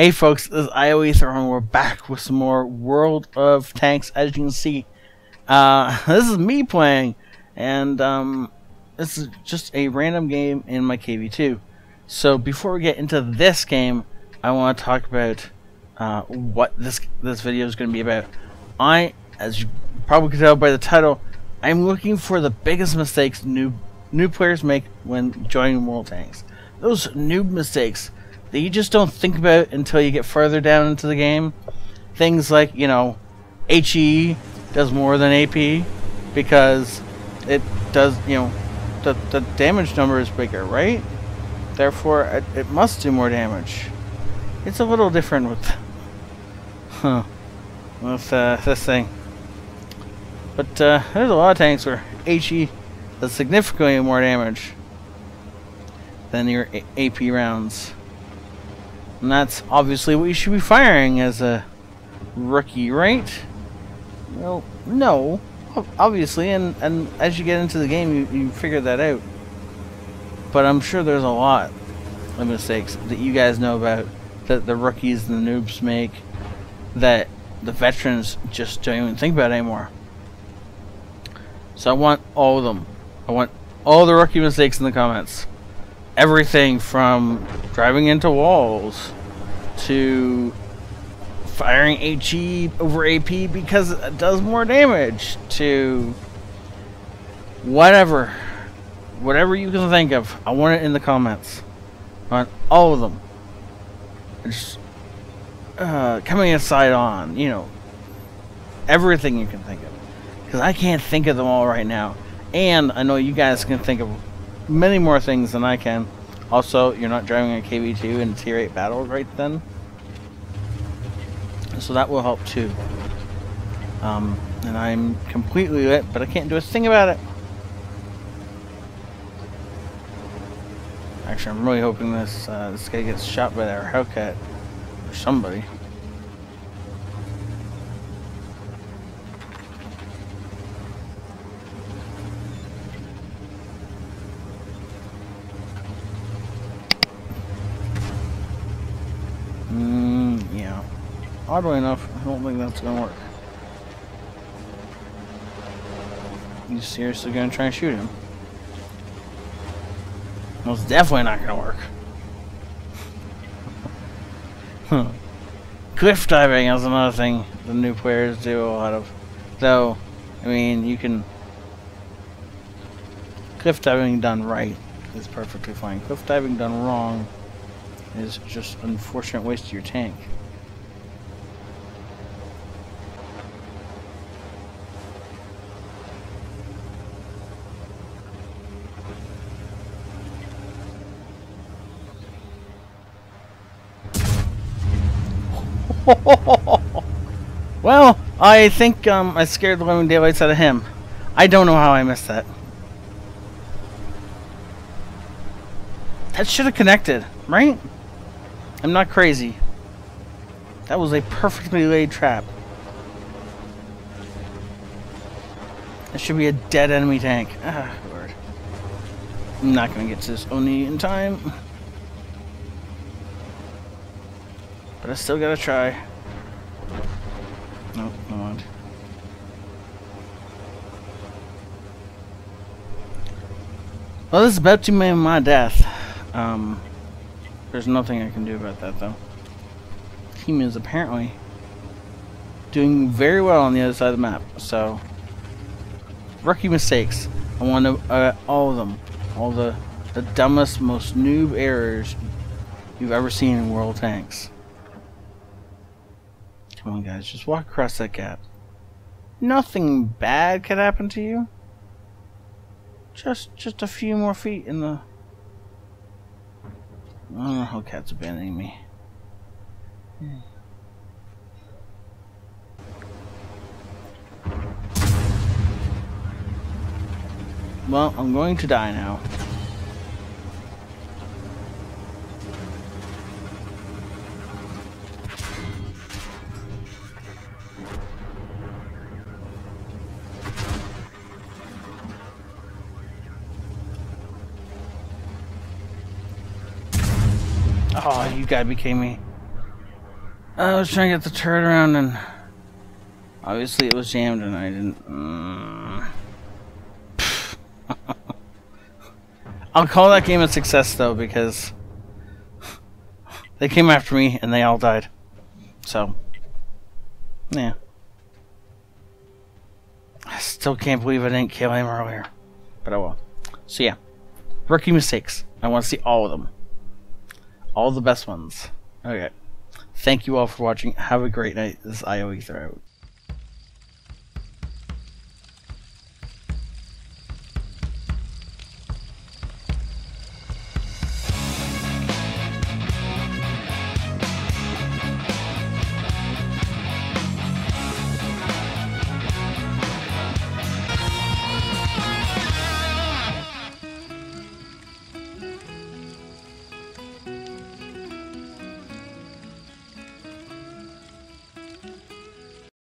Hey folks, this is IOE and we're back with some more World of Tanks. As you can see, uh, this is me playing, and um, this is just a random game in my KV2. So before we get into this game, I want to talk about uh, what this this video is going to be about. I, as you probably can tell by the title, I'm looking for the biggest mistakes new new players make when joining World Tanks. Those noob mistakes that you just don't think about until you get further down into the game. Things like, you know, HE does more than AP because it does, you know, the, the damage number is bigger, right? Therefore, it, it must do more damage. It's a little different with, huh, with uh, this thing. But uh, there's a lot of tanks where HE does significantly more damage than your a AP rounds. And that's obviously what you should be firing as a rookie, right? Well, no. Obviously, and, and as you get into the game, you, you figure that out. But I'm sure there's a lot of mistakes that you guys know about that the rookies and the noobs make that the veterans just don't even think about anymore. So I want all of them. I want all the rookie mistakes in the comments everything from driving into walls to firing HE over AP because it does more damage to whatever whatever you can think of. I want it in the comments. On all of them. Just uh, coming aside on you know everything you can think of. Because I can't think of them all right now. And I know you guys can think of many more things than I can. Also, you're not driving a KV2 in Tier 8 battle right then. So that will help too. Um, and I'm completely lit, but I can't do a thing about it. Actually, I'm really hoping this uh, this guy gets shot by that Hellcat or somebody. Oddly enough, I don't think that's gonna work. You seriously gonna try and shoot him? It's definitely not gonna work. huh. Cliff diving is another thing the new players do a lot of. Though, I mean, you can... Cliff diving done right is perfectly fine. Cliff diving done wrong is just unfortunate waste of your tank. well, I think um, I scared the living daylights out of him. I don't know how I missed that. That should have connected, right? I'm not crazy. That was a perfectly laid trap. That should be a dead enemy tank. Ah, Lord. I'm not going to get to this Oni in time. But I still gotta try. Nope, no mind. Well, this is about to be my death. Um, there's nothing I can do about that, though. Team is apparently doing very well on the other side of the map, so... Rookie mistakes. I want to, uh, all of them. All the, the dumbest, most noob errors you've ever seen in World Tanks. Come on, guys, just walk across that gap. Nothing bad could happen to you. Just, just a few more feet in the... I don't know Oh, Hellcat's abandoning me. Hmm. Well, I'm going to die now. Oh, you gotta be kidding me. I was trying to get the turret around and obviously it was jammed and I didn't. Mm. I'll call that game a success though because they came after me and they all died. So, yeah. I still can't believe I didn't kill him earlier. But I will. So yeah. Rookie mistakes. I want to see all of them. All the best ones. Okay. Thank you all for watching. Have a great night. This is IO Ether out.